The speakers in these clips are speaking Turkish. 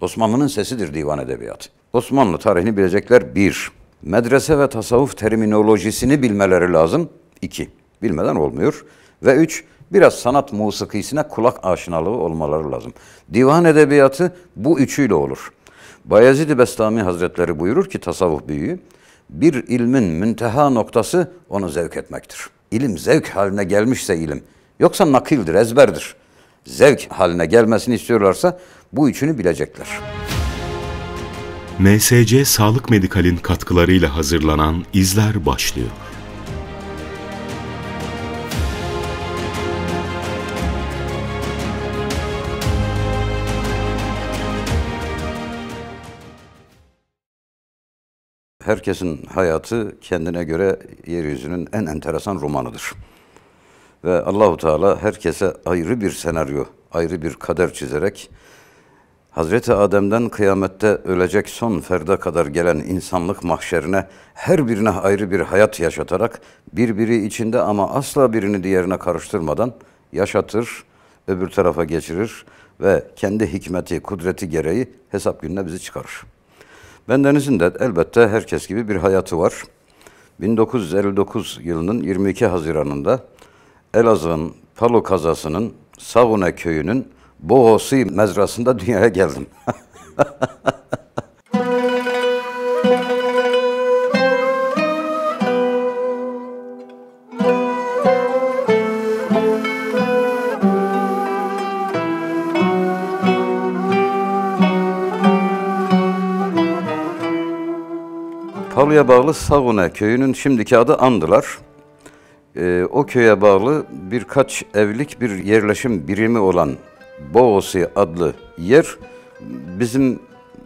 Osmanlı'nın sesidir divan edebiyatı. Osmanlı tarihini bilecekler bir. Medrese ve tasavvuf terminolojisini bilmeleri lazım. İki. Bilmeden olmuyor. Ve üç, biraz sanat musikisine kulak aşinalığı olmaları lazım. Divan edebiyatı bu üçüyle olur. Bayezid-i Bestami Hazretleri buyurur ki tasavvuf büyüğü, bir ilmin münteha noktası onu zevk etmektir. İlim zevk haline gelmişse ilim, yoksa nakildir, ezberdir. Zevk haline gelmesini istiyorlarsa bu üçünü bilecekler. MSC Sağlık Medikal'in katkılarıyla hazırlanan İzler başlıyor. Herkesin hayatı kendine göre yeryüzünün en enteresan romanıdır. Ve Allahu Teala herkese ayrı bir senaryo, ayrı bir kader çizerek Hazreti Adem'den kıyamette ölecek son ferde kadar gelen insanlık mahşerine her birine ayrı bir hayat yaşatarak birbiri içinde ama asla birini diğerine karıştırmadan yaşatır, öbür tarafa geçirir ve kendi hikmeti, kudreti gereği hesap gününe bizi çıkarır. Bendenizin de elbette herkes gibi bir hayatı var. 1959 yılının 22 Haziran'ında Elazığ'ın Palu kazasının Savune köyünün Boğosi mezrasında dünyaya geldim. Palu'ya bağlı Savune köyünün şimdiki adı Andılar. Ee, o köye bağlı birkaç evlik bir yerleşim birimi olan Boğosi adlı yer bizim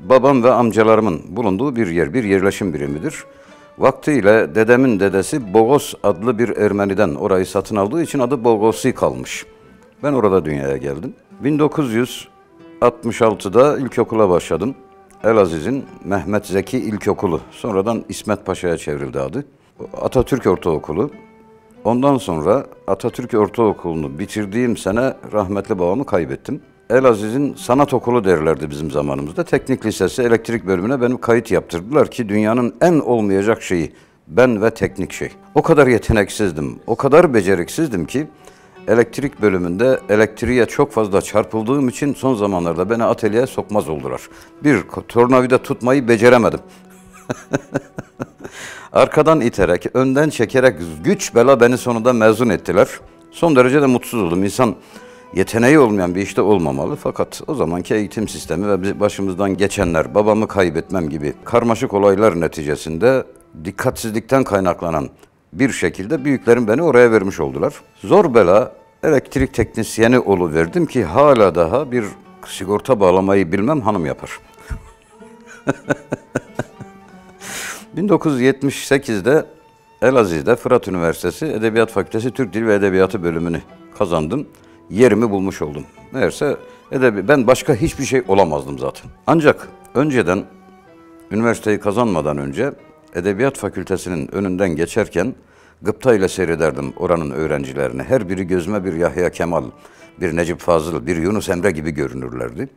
babam ve amcalarımın bulunduğu bir yer, bir yerleşim birimidir. Vaktiyle dedemin dedesi Bogos adlı bir Ermeniden orayı satın aldığı için adı Bogosi kalmış. Ben orada dünyaya geldim. 1966'da ilkokula başladım. Elaziz'in Mehmet Zeki İlkokulu. Sonradan İsmet Paşa'ya çevrildi adı. Atatürk Ortaokulu. Ondan sonra Atatürk Ortaokulu'nu bitirdiğim sene rahmetli babamı kaybettim. Elaziz'in sanat okulu derlerdi bizim zamanımızda. Teknik lisesi elektrik bölümüne benim kayıt yaptırdılar ki dünyanın en olmayacak şeyi ben ve teknik şey. O kadar yeteneksizdim, o kadar beceriksizdim ki elektrik bölümünde elektriğe çok fazla çarpıldığım için son zamanlarda beni atölyeye sokmaz oldular. Bir tornavida tutmayı beceremedim. Arkadan iterek, önden çekerek güç bela beni sonunda mezun ettiler. Son derece de mutsuz oldum. İnsan yeteneği olmayan bir işte olmamalı. Fakat o zamanki eğitim sistemi ve başımızdan geçenler, babamı kaybetmem gibi karmaşık olaylar neticesinde dikkatsizlikten kaynaklanan bir şekilde büyüklerim beni oraya vermiş oldular. Zor bela elektrik teknisyeni verdim ki hala daha bir sigorta bağlamayı bilmem hanım yapar. 1978'de Elaziz'de Fırat Üniversitesi Edebiyat Fakültesi Türk Dil ve Edebiyatı bölümünü kazandım. Yerimi bulmuş oldum. Meğerse edebi, ben başka hiçbir şey olamazdım zaten. Ancak önceden üniversiteyi kazanmadan önce Edebiyat Fakültesinin önünden geçerken gıpta ile seyrederdim oranın öğrencilerini. Her biri gözüme bir Yahya Kemal, bir Necip Fazıl, bir Yunus Emre gibi görünürlerdi.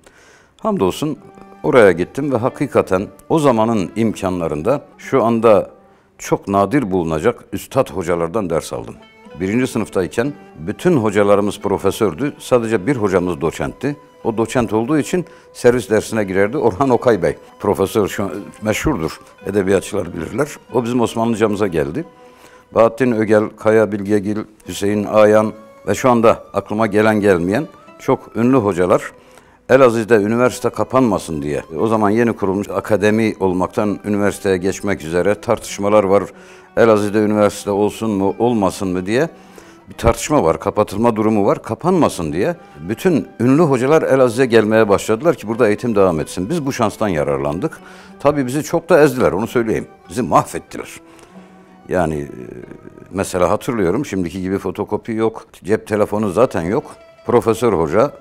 Hamdolsun oraya gittim ve hakikaten o zamanın imkanlarında şu anda çok nadir bulunacak üstad hocalardan ders aldım. Birinci sınıftayken bütün hocalarımız profesördü. Sadece bir hocamız doçentti. O doçent olduğu için servis dersine girerdi. Orhan Okay Bey, profesör şu meşhurdur. Edebiyatçılar bilirler. O bizim Osmanlıcamıza geldi. Bahattin Ögel, Kaya Bilgegil, Hüseyin Ayan ve şu anda aklıma gelen gelmeyen çok ünlü hocalar Elaziz'de üniversite kapanmasın diye o zaman yeni kurulmuş akademi olmaktan üniversiteye geçmek üzere tartışmalar var. Elaziz'de üniversite olsun mu olmasın mı diye bir tartışma var, kapatılma durumu var. Kapanmasın diye bütün ünlü hocalar Elaziz'e gelmeye başladılar ki burada eğitim devam etsin. Biz bu şanstan yararlandık. Tabii bizi çok da ezdiler onu söyleyeyim. Bizi mahvettiler. Yani e, mesela hatırlıyorum şimdiki gibi fotokopi yok, cep telefonu zaten yok. Profesör hoca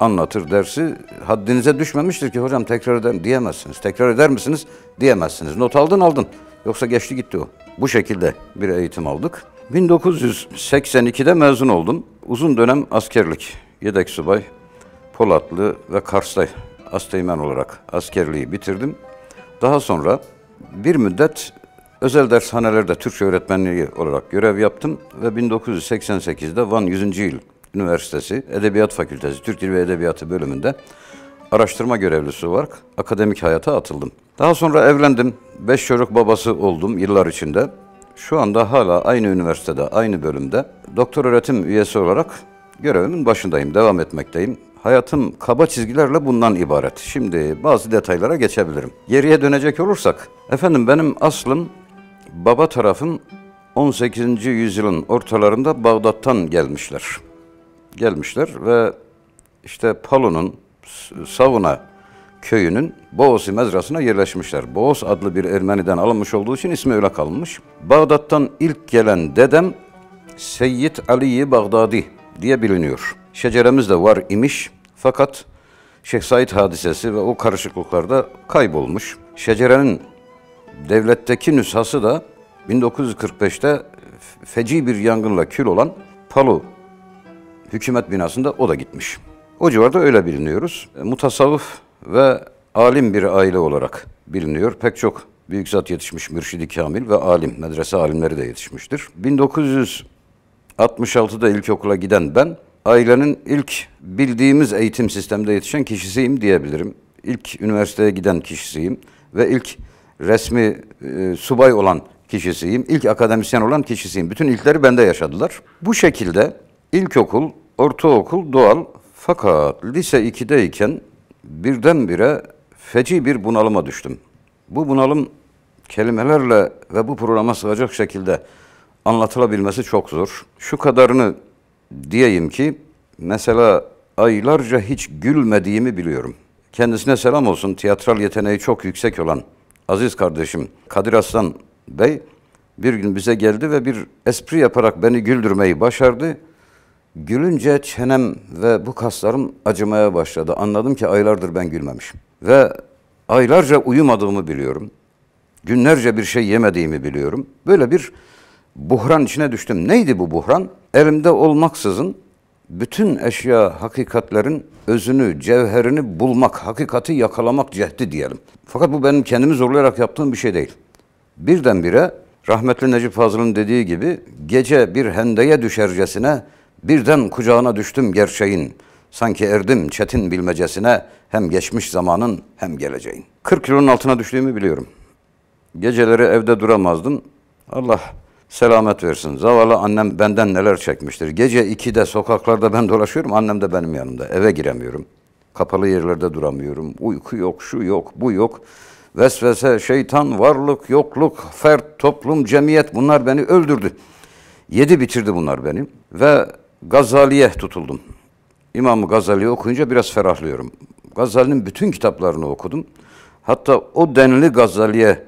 anlatır dersi haddinize düşmemiştir ki hocam tekrar eder diyemezsiniz. Tekrar eder misiniz? Diyemezsiniz. Not aldın aldın. Yoksa geçti gitti o. Bu şekilde bir eğitim aldık. 1982'de mezun oldum. Uzun dönem askerlik. Yedek subay, Polatlı ve Kars'ta asteğmen olarak askerliği bitirdim. Daha sonra bir müddet özel dershanelerde Türkçe öğretmenliği olarak görev yaptım ve 1988'de Van 100. Yıl Üniversitesi Edebiyat Fakültesi Türk Dili ve Edebiyatı bölümünde araştırma görevlisi olarak akademik hayata atıldım. Daha sonra evlendim. Beş çocuk babası oldum yıllar içinde. Şu anda hala aynı üniversitede, aynı bölümde doktor öğretim üyesi olarak görevimin başındayım, devam etmekteyim. Hayatım kaba çizgilerle bundan ibaret. Şimdi bazı detaylara geçebilirim. Geriye dönecek olursak, efendim benim aslım baba tarafım 18. yüzyılın ortalarında Bağdat'tan gelmişler. Gelmişler ve işte Palu'nun Savuna köyünün Boğosi mezrasına yerleşmişler. Boğos adlı bir Ermeniden alınmış olduğu için ismi öyle kalmış. Bağdat'tan ilk gelen dedem Seyyid Ali Bağdadi diye biliniyor. Şeceremiz de var imiş fakat Şeyh Said hadisesi ve o karışıklıklarda kaybolmuş. Şecerenin devletteki nüshası da 1945'te feci bir yangınla kül olan Palu hükümet binasında o da gitmiş. O civarda öyle biliniyoruz. E, Mutasavvıf ve alim bir aile olarak biliniyor. Pek çok büyük zat yetişmiş Mürşidi Kamil ve alim, medrese alimleri de yetişmiştir. 1966'da ilkokula giden ben, ailenin ilk bildiğimiz eğitim sistemde yetişen kişisiyim diyebilirim. İlk üniversiteye giden kişisiyim ve ilk resmi e, subay olan kişisiyim. İlk akademisyen olan kişisiyim. Bütün ilkleri bende yaşadılar. Bu şekilde ilkokul, ortaokul doğal fakat lise 2'deyken birdenbire feci bir bunalıma düştüm. Bu bunalım kelimelerle ve bu programa sığacak şekilde anlatılabilmesi çok zor. Şu kadarını diyeyim ki mesela aylarca hiç gülmediğimi biliyorum. Kendisine selam olsun tiyatral yeteneği çok yüksek olan aziz kardeşim Kadir Aslan Bey bir gün bize geldi ve bir espri yaparak beni güldürmeyi başardı. Gülünce çenem ve bu kaslarım acımaya başladı. Anladım ki aylardır ben gülmemişim. Ve aylarca uyumadığımı biliyorum. Günlerce bir şey yemediğimi biliyorum. Böyle bir buhran içine düştüm. Neydi bu buhran? Elimde olmaksızın bütün eşya, hakikatlerin özünü, cevherini bulmak, hakikati yakalamak cehdi diyelim. Fakat bu benim kendimi zorlayarak yaptığım bir şey değil. Birdenbire rahmetli Necip Fazıl'ın dediği gibi gece bir hendeye düşercesine birden kucağına düştüm gerçeğin. Sanki erdim çetin bilmecesine hem geçmiş zamanın hem geleceğin. 40 kilonun altına düştüğümü biliyorum. Geceleri evde duramazdım. Allah selamet versin. Zavallı annem benden neler çekmiştir. Gece 2'de sokaklarda ben dolaşıyorum. Annem de benim yanımda. Eve giremiyorum. Kapalı yerlerde duramıyorum. Uyku yok, şu yok, bu yok. Vesvese, şeytan, varlık, yokluk, fert, toplum, cemiyet bunlar beni öldürdü. Yedi bitirdi bunlar beni. Ve Gazali'ye tutuldum. İmam Gazali'yi okuyunca biraz ferahlıyorum. Gazali'nin bütün kitaplarını okudum. Hatta o denli Gazali'ye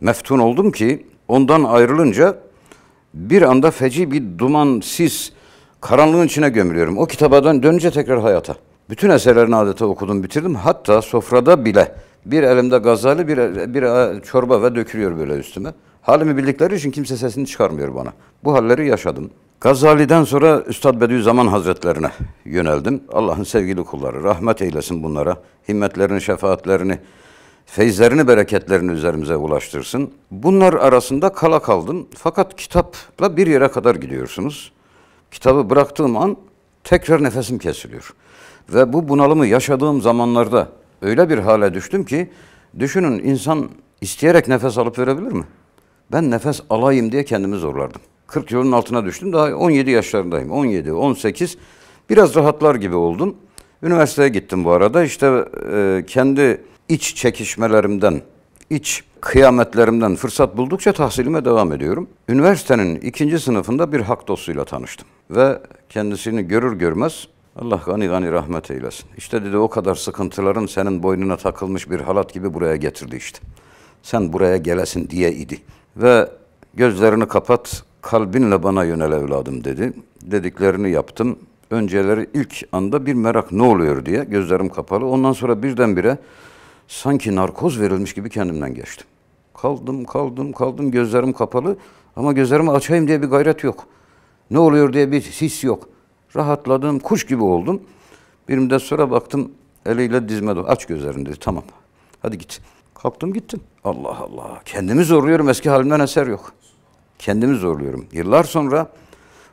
meftun oldum ki ondan ayrılınca bir anda feci bir duman, sis, karanlığın içine gömülüyorum. O kitabadan dönünce tekrar hayata. Bütün eserlerini adeta okudum, bitirdim. Hatta sofrada bile bir elimde gazali, bir, bir çorba ve dökülüyor böyle üstüme. Halimi bildikleri için kimse sesini çıkarmıyor bana. Bu halleri yaşadım. Gazali'den sonra Üstad Bediüzzaman Hazretlerine yöneldim. Allah'ın sevgili kulları rahmet eylesin bunlara. Himmetlerini, şefaatlerini, feyizlerini, bereketlerini üzerimize ulaştırsın. Bunlar arasında kala kaldım. Fakat kitapla bir yere kadar gidiyorsunuz. Kitabı bıraktığım an tekrar nefesim kesiliyor. Ve bu bunalımı yaşadığım zamanlarda öyle bir hale düştüm ki düşünün insan isteyerek nefes alıp verebilir mi? Ben nefes alayım diye kendimi zorlardım. 40 yılın altına düştüm. Daha 17 yaşlarındayım. 17, 18. Biraz rahatlar gibi oldum. Üniversiteye gittim bu arada. İşte e, kendi iç çekişmelerimden, iç kıyametlerimden fırsat buldukça tahsilime devam ediyorum. Üniversitenin ikinci sınıfında bir hak dostuyla tanıştım. Ve kendisini görür görmez Allah gani gani rahmet eylesin. İşte dedi o kadar sıkıntıların senin boynuna takılmış bir halat gibi buraya getirdi işte. Sen buraya gelesin diye idi. Ve gözlerini kapat, kalbinle bana yönel evladım dedi. Dediklerini yaptım. Önceleri ilk anda bir merak ne oluyor diye gözlerim kapalı. Ondan sonra birdenbire sanki narkoz verilmiş gibi kendimden geçtim. Kaldım, kaldım, kaldım gözlerim kapalı ama gözlerimi açayım diye bir gayret yok. Ne oluyor diye bir his yok. Rahatladım, kuş gibi oldum. Bir müddet sonra baktım Eliyle dizme do- aç gözlerini dedi. Tamam. Hadi git. Kalktım gittim. Allah Allah. Kendimi zorluyorum. Eski halimden eser yok. Kendimi zorluyorum. Yıllar sonra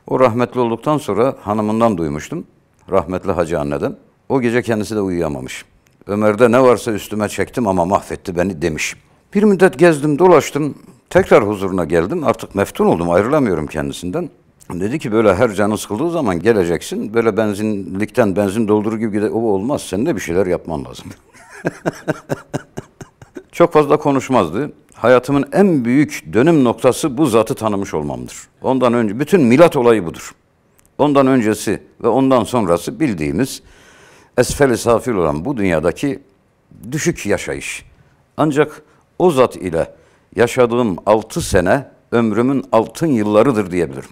o rahmetli olduktan sonra hanımından duymuştum. Rahmetli hacı anneden. O gece kendisi de uyuyamamış. Ömer'de ne varsa üstüme çektim ama mahvetti beni demiş. Bir müddet gezdim dolaştım. Tekrar huzuruna geldim. Artık meftun oldum. Ayrılamıyorum kendisinden. Dedi ki böyle her canı sıkıldığı zaman geleceksin. Böyle benzinlikten benzin doldurur gibi gide o olmaz. Sen de bir şeyler yapman lazım. Çok fazla konuşmazdı. Hayatımın en büyük dönüm noktası bu zatı tanımış olmamdır. Ondan önce bütün milat olayı budur. Ondan öncesi ve ondan sonrası bildiğimiz esfel-i safil olan bu dünyadaki düşük yaşayış. Ancak o zat ile yaşadığım altı sene ömrümün altın yıllarıdır diyebilirim.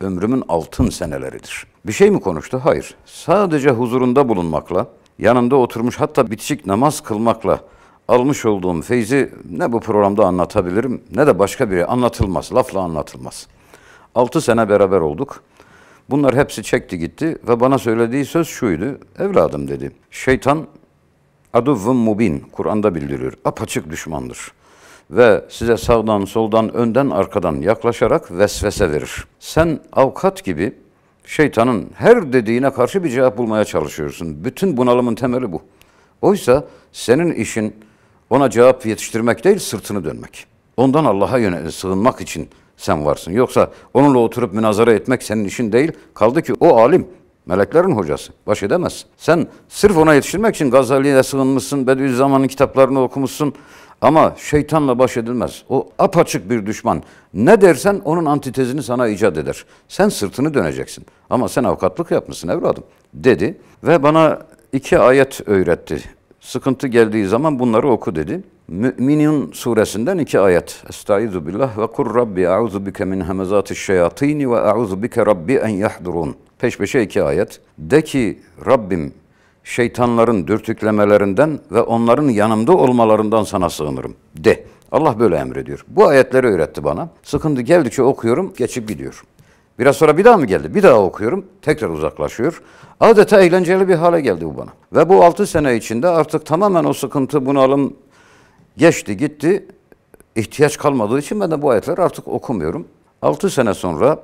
Ömrümün altın seneleridir. Bir şey mi konuştu? Hayır. Sadece huzurunda bulunmakla, yanında oturmuş hatta bitişik namaz kılmakla almış olduğum feyzi ne bu programda anlatabilirim ne de başka biri anlatılmaz, lafla anlatılmaz. Altı sene beraber olduk. Bunlar hepsi çekti gitti ve bana söylediği söz şuydu. Evladım dedi. Şeytan aduvvun mubin. Kur'an'da bildiriyor. Apaçık düşmandır. Ve size sağdan, soldan, önden, arkadan yaklaşarak vesvese verir. Sen avukat gibi şeytanın her dediğine karşı bir cevap bulmaya çalışıyorsun. Bütün bunalımın temeli bu. Oysa senin işin ona cevap yetiştirmek değil, sırtını dönmek. Ondan Allah'a yönelik sığınmak için sen varsın. Yoksa onunla oturup münazara etmek senin işin değil. Kaldı ki o alim, meleklerin hocası. Baş edemez. Sen sırf ona yetiştirmek için Gazali'ye sığınmışsın, Bediüzzaman'ın kitaplarını okumuşsun. Ama şeytanla baş edilmez. O apaçık bir düşman. Ne dersen onun antitezini sana icat eder. Sen sırtını döneceksin. Ama sen avukatlık yapmışsın evladım dedi. Ve bana iki ayet öğretti. Sıkıntı geldiği zaman bunları oku dedi. Mü'minun suresinden iki ayet. Estaizu billah ve kur rabbi a'udhu bike min hemezati şeyatini ve a'udhu bike rabbi en yahdurun. Peş peşe iki ayet. De ki Rabbim şeytanların dürtüklemelerinden ve onların yanımda olmalarından sana sığınırım. De. Allah böyle emrediyor. Bu ayetleri öğretti bana. Sıkıntı geldikçe okuyorum, geçip gidiyor. Biraz sonra bir daha mı geldi? Bir daha okuyorum, tekrar uzaklaşıyor. Adeta eğlenceli bir hale geldi bu bana. Ve bu altı sene içinde artık tamamen o sıkıntı, bunalım geçti, gitti. İhtiyaç kalmadığı için ben de bu ayetleri artık okumuyorum. Altı sene sonra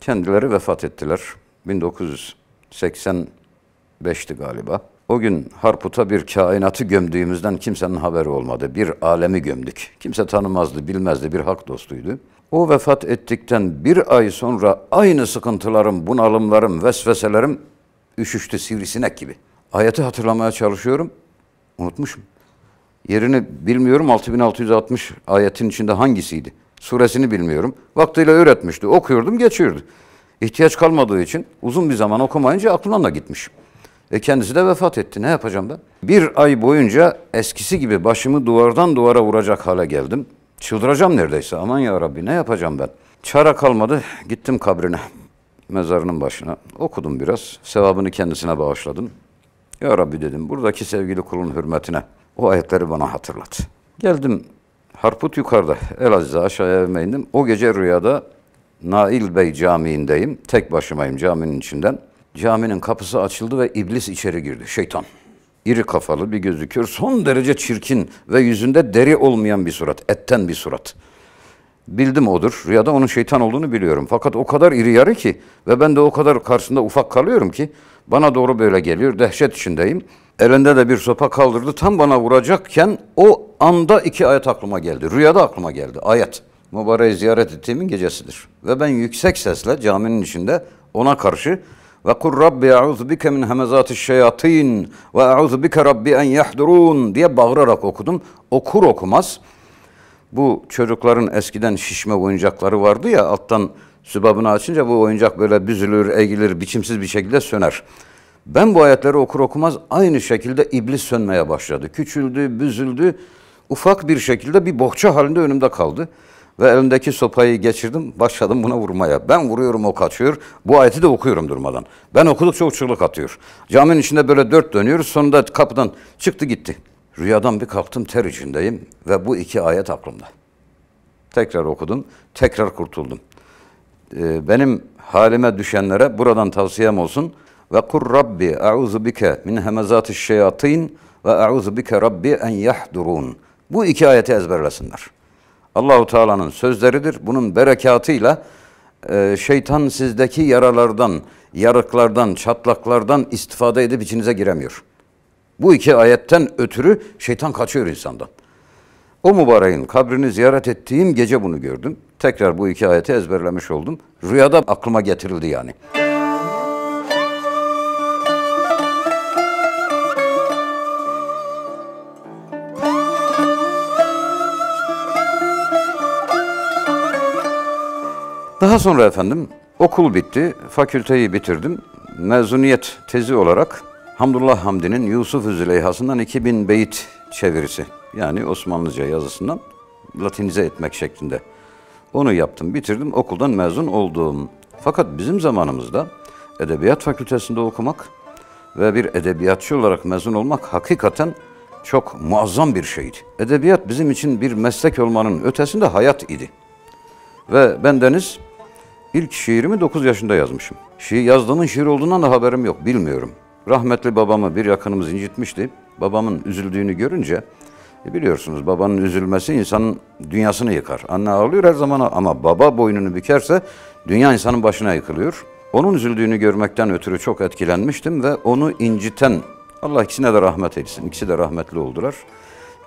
kendileri vefat ettiler. 1985'ti galiba. O gün Harput'a bir kainatı gömdüğümüzden kimsenin haberi olmadı. Bir alemi gömdük. Kimse tanımazdı, bilmezdi, bir hak dostuydu. O vefat ettikten bir ay sonra aynı sıkıntılarım, bunalımlarım, vesveselerim üşüştü sivrisinek gibi. Ayeti hatırlamaya çalışıyorum, unutmuşum. Yerini bilmiyorum 6660 ayetin içinde hangisiydi? Suresini bilmiyorum. Vaktiyle öğretmişti. Okuyordum geçiyordu. İhtiyaç kalmadığı için uzun bir zaman okumayınca aklımdan da gitmiş. E kendisi de vefat etti. Ne yapacağım ben? Bir ay boyunca eskisi gibi başımı duvardan duvara vuracak hale geldim. Çıldıracağım neredeyse. Aman ya Rabbi ne yapacağım ben? Çara kalmadı. Gittim kabrine. Mezarının başına. Okudum biraz. Sevabını kendisine bağışladım. Ya Rabbi dedim buradaki sevgili kulun hürmetine o ayetleri bana hatırlat. Geldim Harput yukarıda. Elaziz'e aşağıya evime indim. O gece rüyada Nail Bey Camii'ndeyim. Tek başımayım caminin içinden. Caminin kapısı açıldı ve iblis içeri girdi. Şeytan. İri kafalı bir gözüküyor. Son derece çirkin ve yüzünde deri olmayan bir surat. Etten bir surat. Bildim odur. Rüyada onun şeytan olduğunu biliyorum. Fakat o kadar iri yarı ki ve ben de o kadar karşısında ufak kalıyorum ki bana doğru böyle geliyor. Dehşet içindeyim. Elinde de bir sopa kaldırdı. Tam bana vuracakken o anda iki ayet aklıma geldi. Rüyada aklıma geldi. Ayet. Mübareği ziyaret ettiğimin gecesidir. Ve ben yüksek sesle caminin içinde ona karşı ve kur rabbi a'udhu bike min hemezati şeyatin ve a'udhu bike rabbi en yahdurun diye bağırarak okudum. Okur okumaz bu çocukların eskiden şişme oyuncakları vardı ya alttan sübabını açınca bu oyuncak böyle büzülür, eğilir, biçimsiz bir şekilde söner. Ben bu ayetleri okur okumaz aynı şekilde iblis sönmeye başladı. Küçüldü, büzüldü, ufak bir şekilde bir bohça halinde önümde kaldı. Ve elimdeki sopayı geçirdim, başladım buna vurmaya. Ben vuruyorum, o kaçıyor. Bu ayeti de okuyorum durmadan. Ben okudukça o çığlık atıyor. Caminin içinde böyle dört dönüyoruz, sonunda kapıdan çıktı gitti. Rüyadan bir kalktım, ter içindeyim ve bu iki ayet aklımda. Tekrar okudum, tekrar kurtuldum. Ee, benim halime düşenlere buradan tavsiyem olsun. ve kur rabbi a'udhu bike min hemezatiş şeyatin ve a'udhu bike rabbi en yahdurun. Bu iki ayeti ezberlesinler. Allahu Teala'nın sözleridir. Bunun berekatıyla e, şeytan sizdeki yaralardan, yarıklardan, çatlaklardan istifade edip içinize giremiyor. Bu iki ayetten ötürü şeytan kaçıyor insandan. O mübareğin kabrini ziyaret ettiğim gece bunu gördüm. Tekrar bu iki ayeti ezberlemiş oldum. Rüyada aklıma getirildi yani. Daha sonra efendim okul bitti, fakülteyi bitirdim. Mezuniyet tezi olarak Hamdullah Hamdi'nin Yusuf Züleyha'sından 2000 beyit çevirisi. Yani Osmanlıca yazısından latinize etmek şeklinde. Onu yaptım, bitirdim, okuldan mezun oldum. Fakat bizim zamanımızda Edebiyat Fakültesinde okumak ve bir edebiyatçı olarak mezun olmak hakikaten çok muazzam bir şeydi. Edebiyat bizim için bir meslek olmanın ötesinde hayat idi. Ve bendeniz ilk şiirimi 9 yaşında yazmışım. Şiir yazdığımın şiir olduğundan da haberim yok, bilmiyorum. Rahmetli babamı bir yakınımız incitmişti. Babamın üzüldüğünü görünce, e biliyorsunuz babanın üzülmesi insanın dünyasını yıkar. Anne ağlıyor her zaman ama baba boynunu bükerse dünya insanın başına yıkılıyor. Onun üzüldüğünü görmekten ötürü çok etkilenmiştim ve onu inciten, Allah ikisine de rahmet eylesin, ikisi de rahmetli oldular.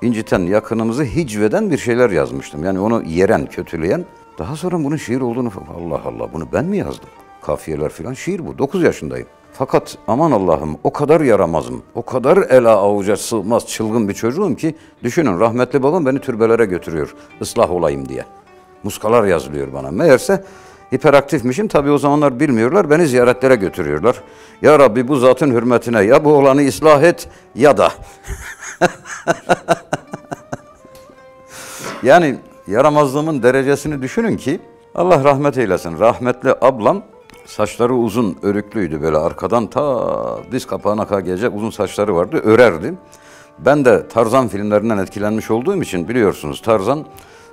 İnciten, yakınımızı hicveden bir şeyler yazmıştım. Yani onu yeren, kötüleyen. Daha sonra bunun şiir olduğunu, Allah Allah bunu ben mi yazdım? Kafiyeler filan şiir bu. 9 yaşındayım. Fakat aman Allah'ım o kadar yaramazım, o kadar ela avuca sığmaz çılgın bir çocuğum ki düşünün rahmetli babam beni türbelere götürüyor ıslah olayım diye. Muskalar yazılıyor bana. Meğerse hiperaktifmişim. Tabii o zamanlar bilmiyorlar. Beni ziyaretlere götürüyorlar. Ya Rabbi bu zatın hürmetine ya bu olanı ıslah et ya da. yani yaramazlığımın derecesini düşünün ki Allah rahmet eylesin. Rahmetli ablam saçları uzun, örüklüydü böyle arkadan ta diz kapağına kadar gelecek uzun saçları vardı, örerdi. Ben de Tarzan filmlerinden etkilenmiş olduğum için biliyorsunuz Tarzan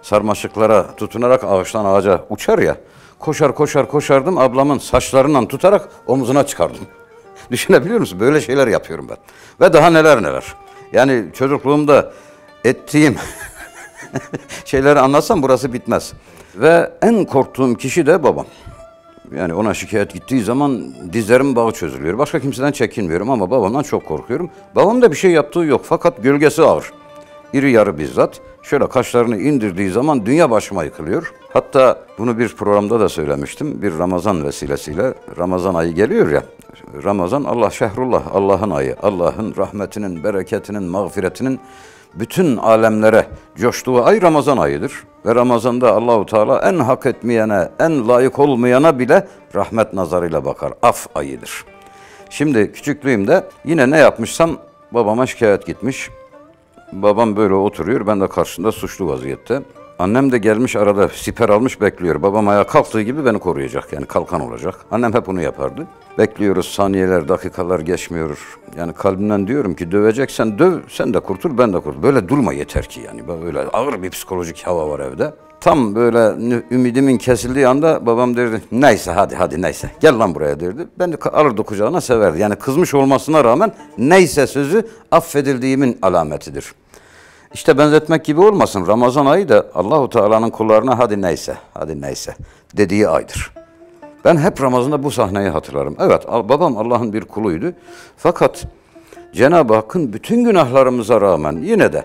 sarmaşıklara tutunarak ağaçtan ağaca uçar ya. Koşar koşar koşardım ablamın saçlarından tutarak omuzuna çıkardım. Düşünebiliyor musun? Böyle şeyler yapıyorum ben. Ve daha neler neler. Yani çocukluğumda ettiğim şeyleri anlatsam burası bitmez. Ve en korktuğum kişi de babam. Yani ona şikayet gittiği zaman dizlerim bağı çözülüyor. Başka kimseden çekinmiyorum ama babamdan çok korkuyorum. Babam da bir şey yaptığı yok fakat gölgesi ağır. İri yarı bizzat. Şöyle kaşlarını indirdiği zaman dünya başıma yıkılıyor. Hatta bunu bir programda da söylemiştim. Bir Ramazan vesilesiyle Ramazan ayı geliyor ya. Ramazan Allah şehrullah, Allah'ın ayı. Allah'ın rahmetinin, bereketinin, mağfiretinin bütün alemlere coştuğu ay Ramazan ayıdır. Ve Ramazan'da Allahu Teala en hak etmeyene, en layık olmayana bile rahmet nazarıyla bakar. Af ayıdır. Şimdi küçüklüğümde yine ne yapmışsam babama şikayet gitmiş. Babam böyle oturuyor, ben de karşısında suçlu vaziyette. Annem de gelmiş arada siper almış bekliyor. Babam ayağa kalktığı gibi beni koruyacak yani kalkan olacak. Annem hep bunu yapardı. Bekliyoruz saniyeler, dakikalar geçmiyor. Yani kalbimden diyorum ki döveceksen döv, sen de kurtul, ben de kurtul. Böyle durma yeter ki yani. Böyle ağır bir psikolojik hava var evde. Tam böyle ümidimin kesildiği anda babam derdi neyse hadi hadi neyse gel lan buraya derdi. Ben de alırdı kucağına severdi. Yani kızmış olmasına rağmen neyse sözü affedildiğimin alametidir. İşte benzetmek gibi olmasın. Ramazan ayı da Allahu Teala'nın kullarına hadi neyse, hadi neyse dediği aydır. Ben hep Ramazan'da bu sahneyi hatırlarım. Evet, babam Allah'ın bir kuluydu. Fakat Cenab-ı Hakk'ın bütün günahlarımıza rağmen yine de,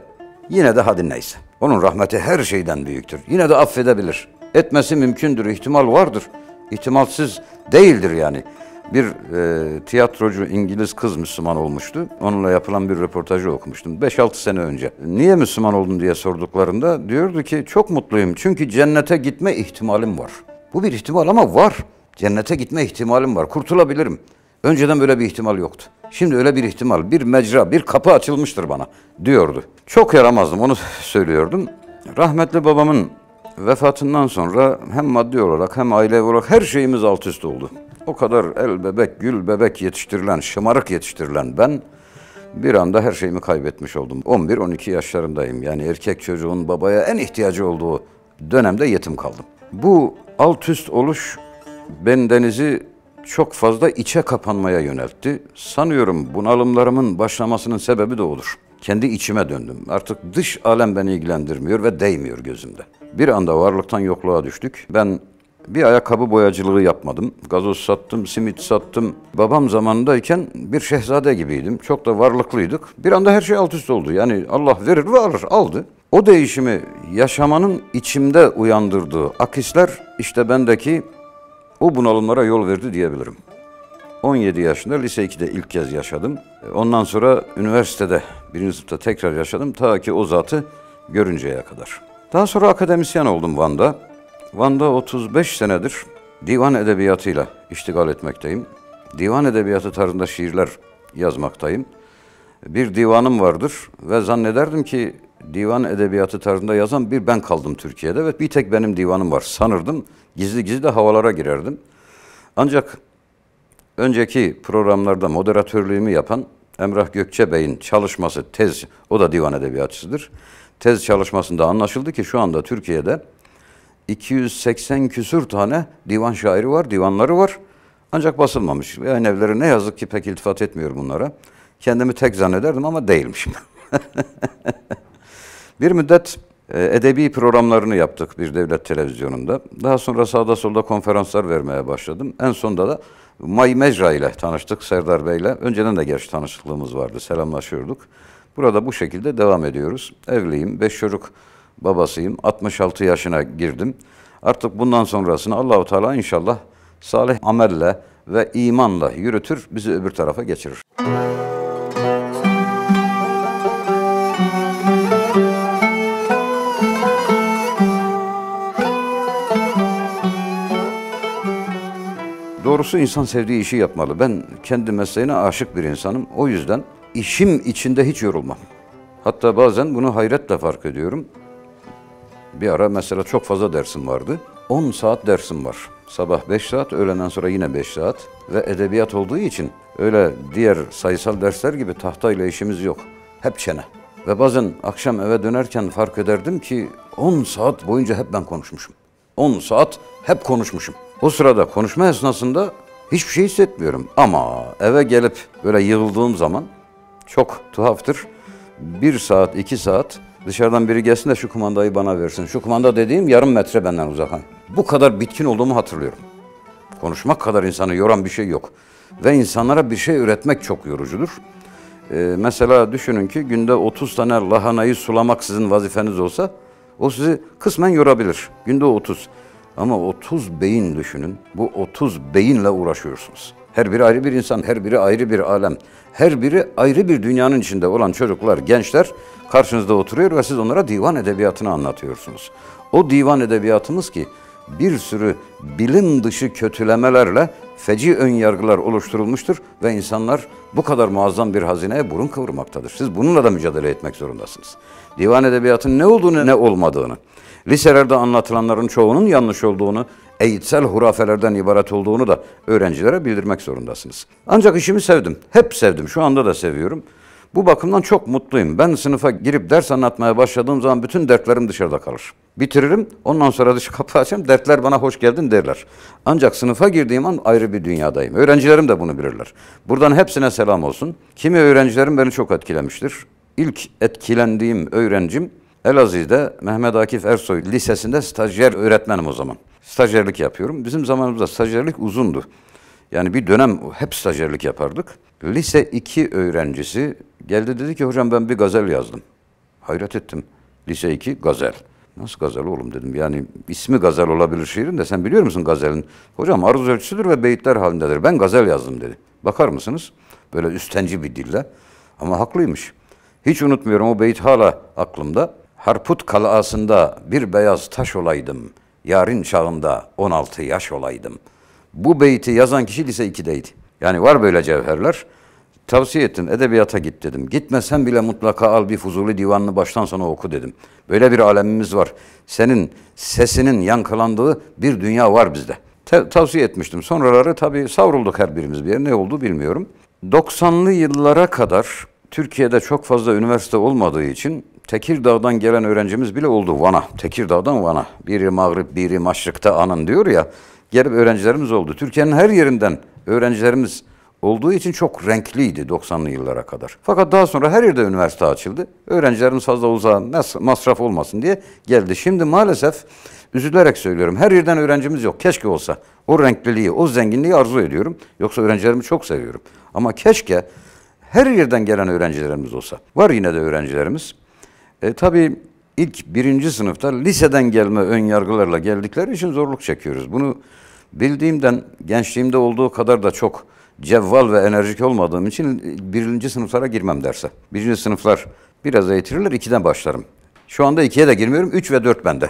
yine de hadi neyse. Onun rahmeti her şeyden büyüktür. Yine de affedebilir. Etmesi mümkündür, ihtimal vardır. İhtimalsiz değildir yani bir e, tiyatrocu İngiliz kız Müslüman olmuştu. Onunla yapılan bir röportajı okumuştum 5-6 sene önce. Niye Müslüman oldun diye sorduklarında diyordu ki çok mutluyum çünkü cennete gitme ihtimalim var. Bu bir ihtimal ama var. Cennete gitme ihtimalim var. Kurtulabilirim. Önceden böyle bir ihtimal yoktu. Şimdi öyle bir ihtimal, bir mecra, bir kapı açılmıştır bana diyordu. Çok yaramazdım onu söylüyordum. Rahmetli babamın vefatından sonra hem maddi olarak hem aile olarak her şeyimiz alt üst oldu. O kadar el bebek, gül bebek yetiştirilen, şımarık yetiştirilen ben bir anda her şeyimi kaybetmiş oldum. 11-12 yaşlarındayım. Yani erkek çocuğun babaya en ihtiyacı olduğu dönemde yetim kaldım. Bu alt üst oluş bendenizi çok fazla içe kapanmaya yöneltti. Sanıyorum bunalımlarımın başlamasının sebebi de odur. Kendi içime döndüm. Artık dış alem beni ilgilendirmiyor ve değmiyor gözümde. Bir anda varlıktan yokluğa düştük. Ben bir ayakkabı boyacılığı yapmadım. Gazoz sattım, simit sattım. Babam zamanındayken bir şehzade gibiydim. Çok da varlıklıydık. Bir anda her şey alt üst oldu. Yani Allah verir ve alır, aldı. O değişimi yaşamanın içimde uyandırdığı akisler işte bendeki o bunalımlara yol verdi diyebilirim. 17 yaşında lise 2'de ilk kez yaşadım. Ondan sonra üniversitede birinci sınıfta tekrar yaşadım ta ki o zatı görünceye kadar. Daha sonra akademisyen oldum Van'da. Van'da 35 senedir divan edebiyatıyla iştigal etmekteyim. Divan edebiyatı tarzında şiirler yazmaktayım. Bir divanım vardır ve zannederdim ki divan edebiyatı tarzında yazan bir ben kaldım Türkiye'de ve bir tek benim divanım var sanırdım. Gizli gizli de havalara girerdim. Ancak önceki programlarda moderatörlüğümü yapan Emrah Gökçe Bey'in çalışması tez, o da divan edebiyatçısıdır. Tez çalışmasında anlaşıldı ki şu anda Türkiye'de 280 küsür tane divan şairi var, divanları var. Ancak basılmamış. Yayın evleri ne yazık ki pek iltifat etmiyor bunlara. Kendimi tek zannederdim ama değilmişim. bir müddet e, edebi programlarını yaptık bir devlet televizyonunda. Daha sonra sağda solda konferanslar vermeye başladım. En sonunda da May Mecra ile tanıştık Serdar Bey ile. Önceden de gerçi tanışıklığımız vardı, selamlaşıyorduk. Burada bu şekilde devam ediyoruz. Evliyim, beş çocuk babasıyım. 66 yaşına girdim. Artık bundan sonrasını Allahu Teala inşallah salih amelle ve imanla yürütür, bizi öbür tarafa geçirir. Doğrusu insan sevdiği işi yapmalı. Ben kendi mesleğine aşık bir insanım. O yüzden işim içinde hiç yorulmam. Hatta bazen bunu hayretle fark ediyorum. Bir ara mesela çok fazla dersim vardı. 10 saat dersim var. Sabah 5 saat, öğleden sonra yine 5 saat. Ve edebiyat olduğu için öyle diğer sayısal dersler gibi tahtayla işimiz yok. Hep çene. Ve bazen akşam eve dönerken fark ederdim ki 10 saat boyunca hep ben konuşmuşum. 10 saat hep konuşmuşum. O sırada konuşma esnasında hiçbir şey hissetmiyorum. Ama eve gelip böyle yığıldığım zaman çok tuhaftır. Bir saat, iki saat dışarıdan biri gelsin de şu kumandayı bana versin. Şu kumanda dediğim yarım metre benden uzak. Bu kadar bitkin olduğumu hatırlıyorum. Konuşmak kadar insanı yoran bir şey yok. Ve insanlara bir şey üretmek çok yorucudur. Ee, mesela düşünün ki günde 30 tane lahanayı sulamak sizin vazifeniz olsa o sizi kısmen yorabilir. Günde 30. Ama 30 beyin düşünün. Bu 30 beyinle uğraşıyorsunuz. Her biri ayrı bir insan, her biri ayrı bir alem. Her biri ayrı bir dünyanın içinde olan çocuklar, gençler karşınızda oturuyor ve siz onlara divan edebiyatını anlatıyorsunuz. O divan edebiyatımız ki bir sürü bilim dışı kötülemelerle feci ön yargılar oluşturulmuştur ve insanlar bu kadar muazzam bir hazineye burun kıvırmaktadır. Siz bununla da mücadele etmek zorundasınız. Divan edebiyatının ne olduğunu ne olmadığını, liselerde anlatılanların çoğunun yanlış olduğunu, eğitsel hurafelerden ibaret olduğunu da öğrencilere bildirmek zorundasınız. Ancak işimi sevdim. Hep sevdim. Şu anda da seviyorum. Bu bakımdan çok mutluyum. Ben sınıfa girip ders anlatmaya başladığım zaman bütün dertlerim dışarıda kalır. Bitiririm, ondan sonra dış kapı açarım, dertler bana hoş geldin derler. Ancak sınıfa girdiğim an ayrı bir dünyadayım. Öğrencilerim de bunu bilirler. Buradan hepsine selam olsun. Kimi öğrencilerim beni çok etkilemiştir. İlk etkilendiğim öğrencim Elazığ'da Mehmet Akif Ersoy Lisesi'nde stajyer öğretmenim o zaman. Stajyerlik yapıyorum. Bizim zamanımızda stajyerlik uzundu. Yani bir dönem hep stajyerlik yapardık. Lise 2 öğrencisi geldi dedi ki hocam ben bir gazel yazdım. Hayret ettim. Lise 2 gazel. Nasıl gazel oğlum dedim. Yani ismi gazel olabilir şiirin de sen biliyor musun gazelin? Hocam aruz ölçüsüdür ve beyitler halindedir. Ben gazel yazdım dedi. Bakar mısınız? Böyle üstenci bir dille. Ama haklıymış. Hiç unutmuyorum o beyit hala aklımda. Harput kalasında bir beyaz taş olaydım. Yarın çağında 16 yaş olaydım. Bu beyti yazan kişi lise 2'deydi. Yani var böyle cevherler. Tavsiye ettim, edebiyata git dedim. Gitmesen bile mutlaka al bir Fuzuli divanını baştan sona oku dedim. Böyle bir alemimiz var. Senin sesinin yankılandığı bir dünya var bizde. Te- tavsiye etmiştim. Sonraları tabii savrulduk her birimiz bir yere. Ne oldu bilmiyorum. 90'lı yıllara kadar Türkiye'de çok fazla üniversite olmadığı için Tekirdağ'dan gelen öğrencimiz bile oldu Van'a. Tekirdağ'dan Van'a. Biri Mağrip, biri Maşrık'ta anın diyor ya. Gelip öğrencilerimiz oldu. Türkiye'nin her yerinden öğrencilerimiz olduğu için çok renkliydi 90'lı yıllara kadar. Fakat daha sonra her yerde üniversite açıldı. Öğrencilerimiz fazla uzağa mas- masraf olmasın diye geldi. Şimdi maalesef üzülerek söylüyorum her yerden öğrencimiz yok. Keşke olsa. O renkliliği, o zenginliği arzu ediyorum. Yoksa öğrencilerimi çok seviyorum. Ama keşke her yerden gelen öğrencilerimiz olsa. Var yine de öğrencilerimiz. E, tabii ilk birinci sınıfta liseden gelme ön yargılarla geldikleri için zorluk çekiyoruz. Bunu bildiğimden gençliğimde olduğu kadar da çok cevval ve enerjik olmadığım için birinci sınıflara girmem derse. Birinci sınıflar biraz eğitirler, ikiden başlarım. Şu anda ikiye de girmiyorum, üç ve dört bende.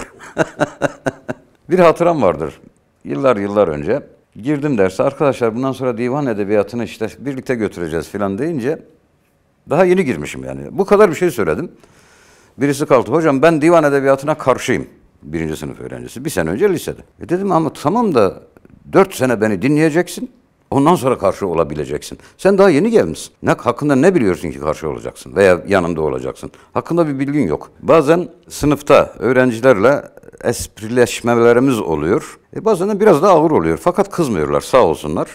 Bir hatıram vardır. Yıllar yıllar önce girdim derse arkadaşlar bundan sonra divan edebiyatını işte birlikte götüreceğiz falan deyince daha yeni girmişim yani. Bu kadar bir şey söyledim. Birisi kalktı. Hocam ben divan edebiyatına karşıyım. Birinci sınıf öğrencisi. Bir sene önce lisede. E dedim ama tamam da dört sene beni dinleyeceksin. Ondan sonra karşı olabileceksin. Sen daha yeni gelmişsin. Ne, hakkında ne biliyorsun ki karşı olacaksın veya yanında olacaksın? Hakkında bir bilgin yok. Bazen sınıfta öğrencilerle esprileşmelerimiz oluyor. E bazen de biraz da ağır oluyor. Fakat kızmıyorlar sağ olsunlar.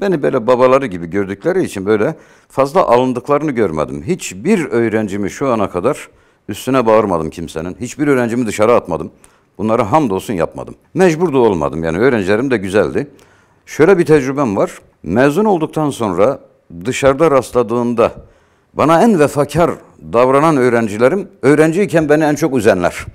Beni böyle babaları gibi gördükleri için böyle fazla alındıklarını görmedim. Hiçbir öğrencimi şu ana kadar üstüne bağırmadım kimsenin. Hiçbir öğrencimi dışarı atmadım. Bunları hamdolsun yapmadım. Mecbur da olmadım yani öğrencilerim de güzeldi. Şöyle bir tecrübem var. Mezun olduktan sonra dışarıda rastladığında bana en vefakar davranan öğrencilerim öğrenciyken beni en çok üzenler.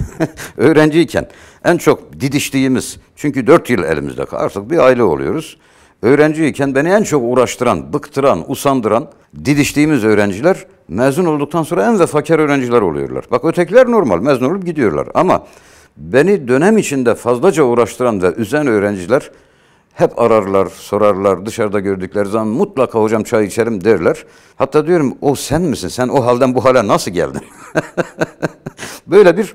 öğrenciyken en çok didiştiğimiz çünkü dört yıl elimizde artık bir aile oluyoruz. Öğrenciyken beni en çok uğraştıran, bıktıran, usandıran, didiştiğimiz öğrenciler mezun olduktan sonra en vefakar öğrenciler oluyorlar. Bak ötekiler normal, mezun olup gidiyorlar. Ama beni dönem içinde fazlaca uğraştıran ve üzen öğrenciler hep ararlar, sorarlar. Dışarıda gördükleri zaman mutlaka hocam çay içerim derler. Hatta diyorum o sen misin? Sen o halden bu hale nasıl geldin? Böyle bir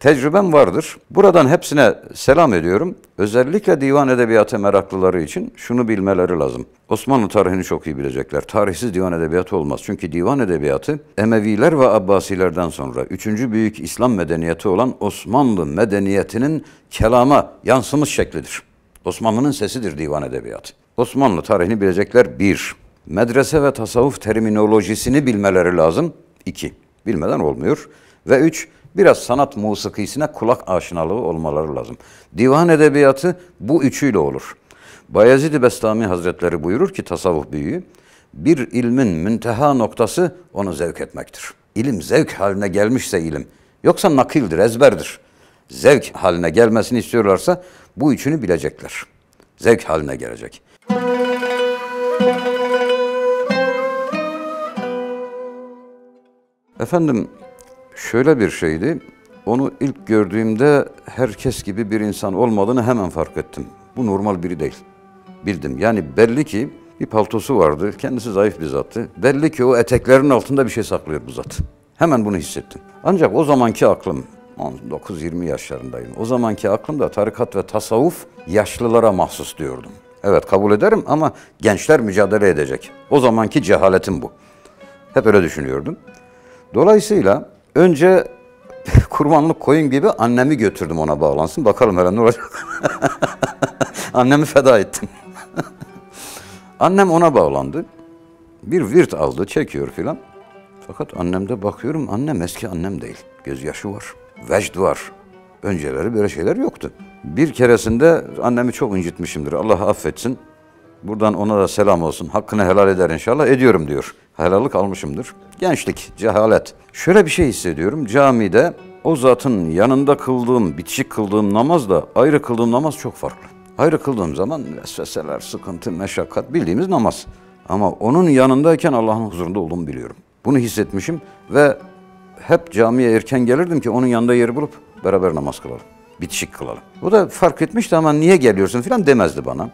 tecrübem vardır. Buradan hepsine selam ediyorum. Özellikle divan edebiyatı meraklıları için şunu bilmeleri lazım. Osmanlı tarihini çok iyi bilecekler. Tarihsiz divan edebiyatı olmaz. Çünkü divan edebiyatı Emeviler ve Abbasilerden sonra üçüncü büyük İslam medeniyeti olan Osmanlı medeniyetinin kelama yansımış şeklidir. Osmanlı'nın sesidir divan edebiyatı. Osmanlı tarihini bilecekler bir. Medrese ve tasavvuf terminolojisini bilmeleri lazım. İki. Bilmeden olmuyor. Ve üç, biraz sanat musikisine kulak aşinalığı olmaları lazım. Divan edebiyatı bu üçüyle olur. Bayezid-i Bestami Hazretleri buyurur ki tasavvuf büyüğü, bir ilmin münteha noktası onu zevk etmektir. İlim zevk haline gelmişse ilim, yoksa nakildir, ezberdir. Zevk haline gelmesini istiyorlarsa bu üçünü bilecekler. Zevk haline gelecek. Efendim şöyle bir şeydi. Onu ilk gördüğümde herkes gibi bir insan olmadığını hemen fark ettim. Bu normal biri değil. Bildim. Yani belli ki bir paltosu vardı. Kendisi zayıf bir zattı. Belli ki o eteklerin altında bir şey saklıyor bu zat. Hemen bunu hissettim. Ancak o zamanki aklım 19-20 yaşlarındayım. O zamanki aklımda tarikat ve tasavvuf yaşlılara mahsus diyordum. Evet kabul ederim ama gençler mücadele edecek. O zamanki cehaletim bu. Hep öyle düşünüyordum. Dolayısıyla önce kurbanlık koyun gibi annemi götürdüm ona bağlansın. Bakalım hele ne olacak. Annemi feda ettim. Annem ona bağlandı. Bir virt aldı, çekiyor filan. Fakat annemde bakıyorum, annem eski annem değil. Gözyaşı var, vecd var. Önceleri böyle şeyler yoktu. Bir keresinde annemi çok incitmişimdir. Allah affetsin. Buradan ona da selam olsun. Hakkını helal eder inşallah. Ediyorum diyor. Helallik almışımdır. Gençlik, cehalet. Şöyle bir şey hissediyorum. Camide o zatın yanında kıldığım, bitişik kıldığım namazla ayrı kıldığım namaz çok farklı. Ayrı kıldığım zaman vesveseler, sıkıntı, meşakkat bildiğimiz namaz. Ama onun yanındayken Allah'ın huzurunda olduğumu biliyorum. Bunu hissetmişim ve hep camiye erken gelirdim ki onun yanında yeri bulup beraber namaz kılalım. Bitişik kılalım. O da fark etmişti ama niye geliyorsun falan demezdi bana.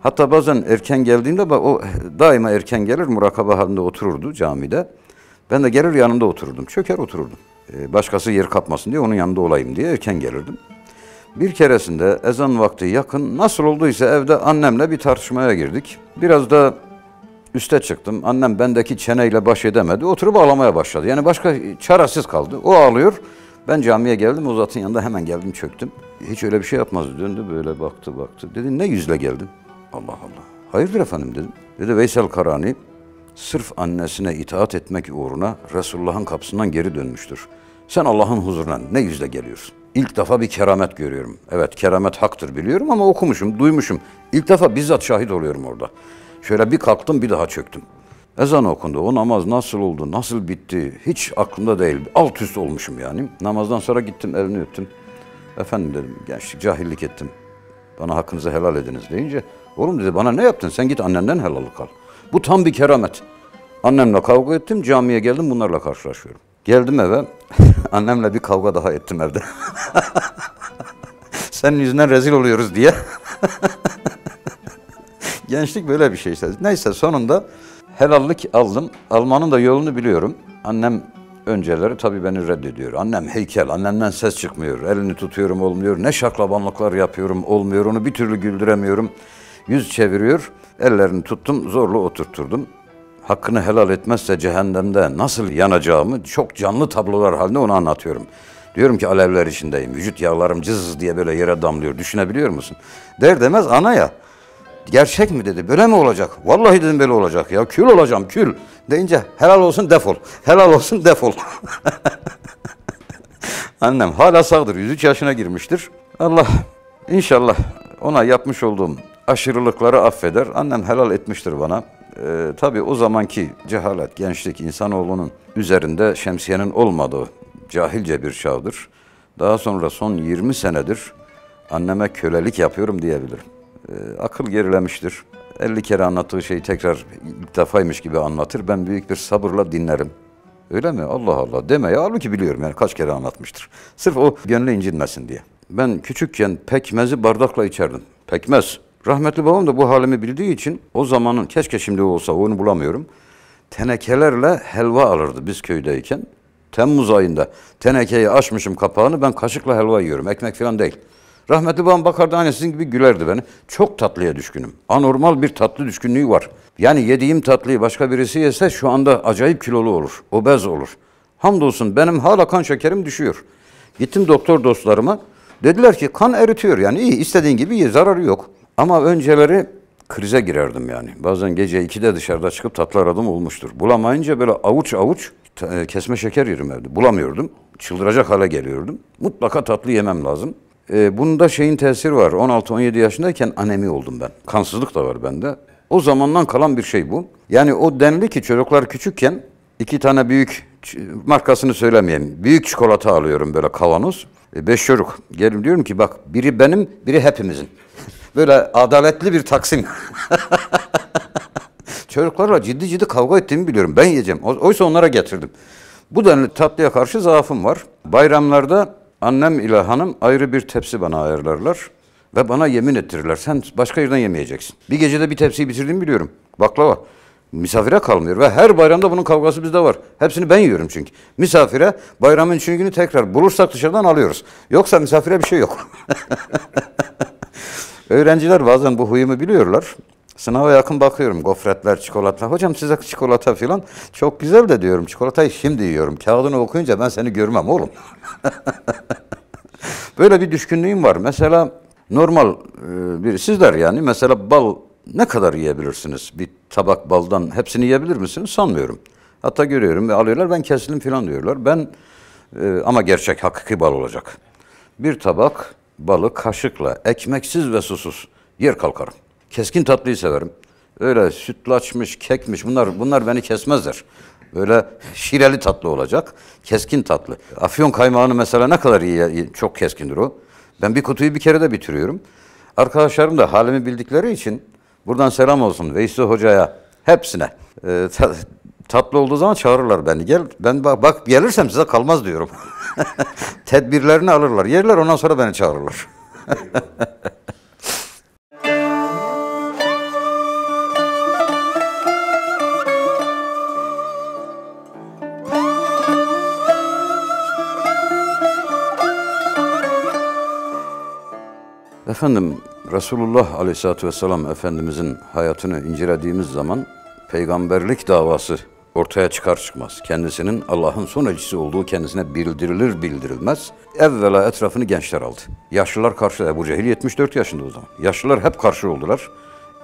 Hatta bazen erken geldiğimde o daima erken gelir murakaba halinde otururdu camide. Ben de gelir yanında otururdum. Çöker otururdum. Ee, başkası yer kapmasın diye onun yanında olayım diye erken gelirdim. Bir keresinde ezan vakti yakın nasıl olduysa evde annemle bir tartışmaya girdik. Biraz da üste çıktım. Annem bendeki çeneyle baş edemedi. Oturup ağlamaya başladı. Yani başka çaresiz kaldı. O ağlıyor. Ben camiye geldim. O zatın yanında hemen geldim çöktüm. Hiç öyle bir şey yapmazdı. Döndü böyle baktı baktı. Dedi ne yüzle geldin? Allah Allah. Hayırdır efendim dedim. Dedi Veysel Karani sırf annesine itaat etmek uğruna Resulullah'ın kapısından geri dönmüştür. Sen Allah'ın huzuruna ne yüzle geliyorsun? İlk defa bir keramet görüyorum. Evet keramet haktır biliyorum ama okumuşum, duymuşum. İlk defa bizzat şahit oluyorum orada. Şöyle bir kalktım bir daha çöktüm. Ezan okundu. O namaz nasıl oldu, nasıl bitti hiç aklımda değil. Alt üst olmuşum yani. Namazdan sonra gittim elini öptüm. Efendim dedim gençlik cahillik ettim. Bana hakkınızı helal ediniz deyince oğlum dedi bana ne yaptın sen git annenden helallik al. Bu tam bir keramet. Annemle kavga ettim camiye geldim bunlarla karşılaşıyorum. Geldim eve annemle bir kavga daha ettim evde. Senin yüzünden rezil oluyoruz diye. Gençlik böyle bir şey işte. Neyse sonunda helallik aldım. Almanın da yolunu biliyorum. Annem önceleri tabii beni reddediyor. Annem heykel, annemden ses çıkmıyor. Elini tutuyorum olmuyor. Ne şaklabanlıklar yapıyorum olmuyor. Onu bir türlü güldüremiyorum. Yüz çeviriyor. Ellerini tuttum zorla oturtturdum. Hakkını helal etmezse cehennemde nasıl yanacağımı çok canlı tablolar halinde onu anlatıyorum. Diyorum ki alevler içindeyim. Vücut yağlarım cız diye böyle yere damlıyor. Düşünebiliyor musun? Der demez ana ya. Gerçek mi dedi. Böyle mi olacak? Vallahi dedim böyle olacak ya. Kül olacağım kül. Deyince helal olsun defol. Helal olsun defol. Annem hala sağdır. 103 yaşına girmiştir. Allah inşallah ona yapmış olduğum aşırılıkları affeder. Annem helal etmiştir bana. Ee, tabii o zamanki cehalet, gençlik insanoğlunun üzerinde şemsiyenin olmadığı cahilce bir çağdır. Daha sonra son 20 senedir anneme kölelik yapıyorum diyebilirim. Ee, akıl gerilemiştir. 50 kere anlattığı şeyi tekrar ilk defaymış gibi anlatır. Ben büyük bir sabırla dinlerim. Öyle mi? Allah Allah deme ya. Halbuki biliyorum yani kaç kere anlatmıştır. Sırf o gönlü incinmesin diye. Ben küçükken pekmezi bardakla içerdim. Pekmez. Rahmetli babam da bu halimi bildiği için o zamanın keşke şimdi olsa onu bulamıyorum. Tenekelerle helva alırdı biz köydeyken. Temmuz ayında tenekeyi açmışım kapağını ben kaşıkla helva yiyorum. Ekmek falan değil. Rahmetli babam bakardı sizin gibi gülerdi beni. Çok tatlıya düşkünüm. Anormal bir tatlı düşkünlüğü var. Yani yediğim tatlıyı başka birisi yese şu anda acayip kilolu olur. Obez olur. Hamdolsun benim hala kan şekerim düşüyor. Gittim doktor dostlarıma. Dediler ki kan eritiyor yani iyi istediğin gibi ye zararı yok. Ama önceleri krize girerdim yani. Bazen gece 2'de dışarıda çıkıp tatlı aradım olmuştur. Bulamayınca böyle avuç avuç e, kesme şeker yerim evde. Bulamıyordum. Çıldıracak hale geliyordum. Mutlaka tatlı yemem lazım. E, bunda şeyin tesiri var. 16-17 yaşındayken anemi oldum ben. Kansızlık da var bende. O zamandan kalan bir şey bu. Yani o denli ki çocuklar küçükken iki tane büyük markasını söylemeyeyim. Büyük çikolata alıyorum böyle kavanoz. E, beş çocuk. Gelin diyorum ki bak biri benim, biri hepimizin. böyle adaletli bir taksim. Çocuklarla ciddi ciddi kavga ettiğimi biliyorum. Ben yiyeceğim. Oysa onlara getirdim. Bu denli tatlıya karşı zaafım var. Bayramlarda annem ile hanım ayrı bir tepsi bana ayarlarlar. Ve bana yemin ettirirler. Sen başka yerden yemeyeceksin. Bir gecede bir tepsiyi bitirdiğimi biliyorum. Baklava. Misafire kalmıyor ve her bayramda bunun kavgası bizde var. Hepsini ben yiyorum çünkü. Misafire bayramın üçüncü günü tekrar bulursak dışarıdan alıyoruz. Yoksa misafire bir şey yok. Öğrenciler bazen bu huyumu biliyorlar. Sınava yakın bakıyorum gofretler, çikolata. Hocam size çikolata falan çok güzel de diyorum. Çikolatayı şimdi yiyorum. Kağıdını okuyunca ben seni görmem oğlum. Böyle bir düşkünlüğüm var. Mesela normal e, bir sizler yani mesela bal ne kadar yiyebilirsiniz? Bir tabak baldan hepsini yiyebilir misiniz? Sanmıyorum. Hatta görüyorum ve alıyorlar ben kesildim falan diyorlar. Ben e, ama gerçek hakiki bal olacak. Bir tabak balı kaşıkla ekmeksiz ve susuz yer kalkarım. Keskin tatlıyı severim. Öyle sütlaçmış, kekmiş bunlar bunlar beni kesmezler. Böyle şireli tatlı olacak, keskin tatlı. Afyon kaymağını mesela ne kadar iyi, çok keskindir o. Ben bir kutuyu bir kere de bitiriyorum. Arkadaşlarım da halimi bildikleri için buradan selam olsun Veysi Hoca'ya, hepsine. Ee, ta- tatlı olduğu zaman çağırırlar beni. Gel, ben bak, bak gelirsem size kalmaz diyorum. Tedbirlerini alırlar, yerler ondan sonra beni çağırırlar. Efendim Resulullah Aleyhisselatü Vesselam Efendimizin hayatını incelediğimiz zaman peygamberlik davası ortaya çıkar çıkmaz. Kendisinin Allah'ın son elçisi olduğu kendisine bildirilir bildirilmez. Evvela etrafını gençler aldı. Yaşlılar karşı, Ebu Cehil 74 yaşında o zaman. Yaşlılar hep karşı oldular.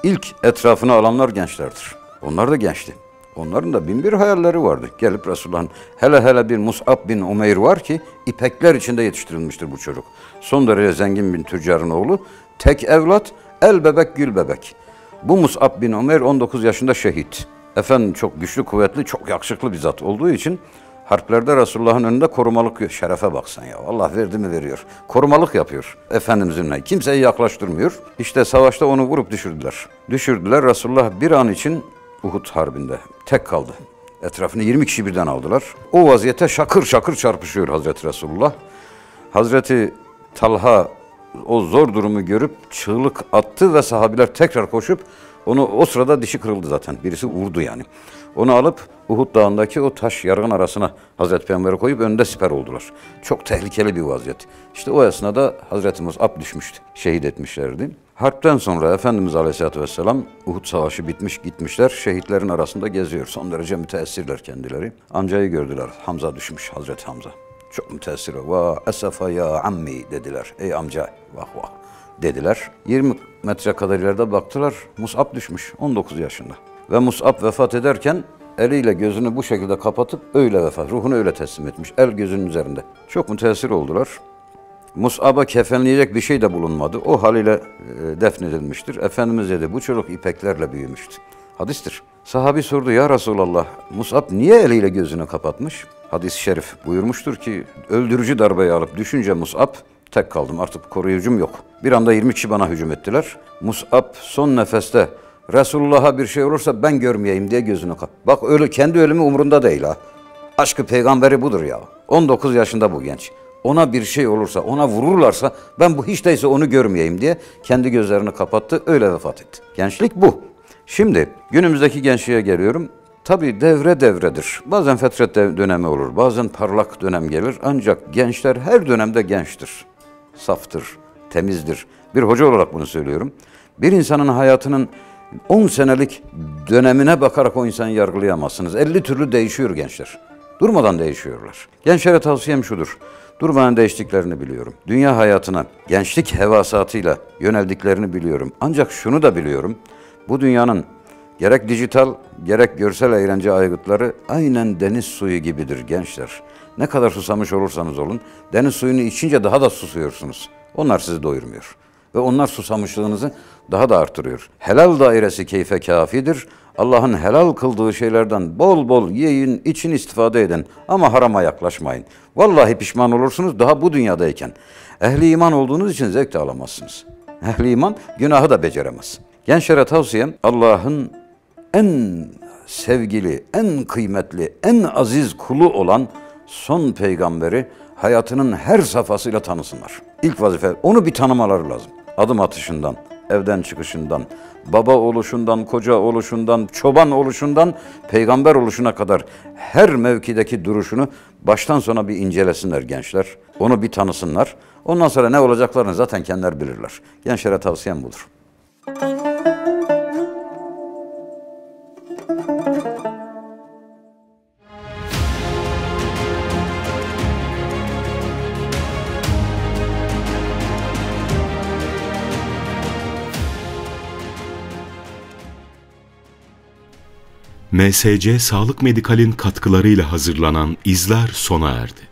ilk etrafına alanlar gençlerdir. Onlar da gençti. Onların da bin bir hayalleri vardı. Gelip Resulullah'ın hele hele bir Mus'ab bin Umeyr var ki ipekler içinde yetiştirilmiştir bu çocuk. Son derece zengin bir tüccarın oğlu. Tek evlat, el bebek gül bebek. Bu Mus'ab bin Umeyr 19 yaşında şehit. Efendim çok güçlü, kuvvetli, çok yakışıklı bir zat olduğu için harplerde Resulullah'ın önünde korumalık şerefe baksan ya. Allah verdi mi veriyor. Korumalık yapıyor Efendimizin önüne. Kimseyi yaklaştırmıyor. İşte savaşta onu vurup düşürdüler. Düşürdüler. Resulullah bir an için Uhud harbinde tek kaldı. Etrafını 20 kişi birden aldılar. O vaziyete şakır şakır çarpışıyor Hazreti Resulullah. Hazreti Talha o zor durumu görüp çığlık attı ve sahabiler tekrar koşup onu o sırada dişi kırıldı zaten. Birisi vurdu yani. Onu alıp Uhud Dağı'ndaki o taş yargın arasına Hazreti Peygamber'e koyup önünde siper oldular. Çok tehlikeli bir vaziyet. İşte o esnada Hazreti Mus'ab düşmüştü. Şehit etmişlerdi. Harpten sonra Efendimiz Aleyhisselatü Vesselam Uhud Savaşı bitmiş gitmişler. Şehitlerin arasında geziyor. Son derece müteessirler kendileri. Amcayı gördüler. Hamza düşmüş Hazreti Hamza. Çok müteessir. Va esafa ya ammi dediler. Ey amca vah vah dediler. 20 metre kadar ileride baktılar. Mus'ab düşmüş 19 yaşında. Ve Mus'ab vefat ederken eliyle gözünü bu şekilde kapatıp öyle vefat, ruhunu öyle teslim etmiş. El gözünün üzerinde. Çok müteessir oldular. Mus'ab'a kefenleyecek bir şey de bulunmadı. O haliyle e, defnedilmiştir. Efendimiz dedi bu çocuk ipeklerle büyümüştü. Hadistir. Sahabi sordu ya Resulallah Mus'ab niye eliyle gözünü kapatmış? Hadis-i şerif buyurmuştur ki öldürücü darbeyi alıp düşünce Mus'ab tek kaldım artık koruyucum yok. Bir anda 20 kişi bana hücum ettiler. Mus'ab son nefeste Resulullah'a bir şey olursa ben görmeyeyim diye gözünü kap. Bak öyle kendi ölümü umurunda değil ha. Aşkı peygamberi budur ya. 19 yaşında bu genç. Ona bir şey olursa, ona vururlarsa ben bu hiç değilse onu görmeyeyim diye kendi gözlerini kapattı, öyle vefat etti. Gençlik bu. Şimdi günümüzdeki gençliğe geliyorum. Tabii devre devredir. Bazen fetret dönemi olur, bazen parlak dönem gelir. Ancak gençler her dönemde gençtir. Saftır, temizdir. Bir hoca olarak bunu söylüyorum. Bir insanın hayatının 10 senelik dönemine bakarak o insanı yargılayamazsınız. 50 türlü değişiyor gençler. Durmadan değişiyorlar. Gençlere tavsiyem şudur. Durmadan değiştiklerini biliyorum. Dünya hayatına gençlik hevasatıyla yöneldiklerini biliyorum. Ancak şunu da biliyorum. Bu dünyanın gerek dijital gerek görsel eğlence aygıtları aynen deniz suyu gibidir gençler. Ne kadar susamış olursanız olun deniz suyunu içince daha da susuyorsunuz. Onlar sizi doyurmuyor. Ve onlar susamışlığınızı daha da artırıyor. Helal dairesi keyfe kafidir. Allah'ın helal kıldığı şeylerden bol bol yiyin, için istifade edin ama harama yaklaşmayın. Vallahi pişman olursunuz daha bu dünyadayken. Ehli iman olduğunuz için zevk de alamazsınız. Ehli iman günahı da beceremez. Gençlere tavsiyem Allah'ın en sevgili, en kıymetli, en aziz kulu olan son peygamberi hayatının her safhasıyla tanısınlar. İlk vazife onu bir tanımaları lazım. Adım atışından, evden çıkışından, baba oluşundan, koca oluşundan, çoban oluşundan, peygamber oluşuna kadar her mevkideki duruşunu baştan sona bir incelesinler gençler. Onu bir tanısınlar. Ondan sonra ne olacaklarını zaten kendiler bilirler. Gençlere tavsiyem budur. MSC Sağlık Medikal'in katkılarıyla hazırlanan İzler sona erdi.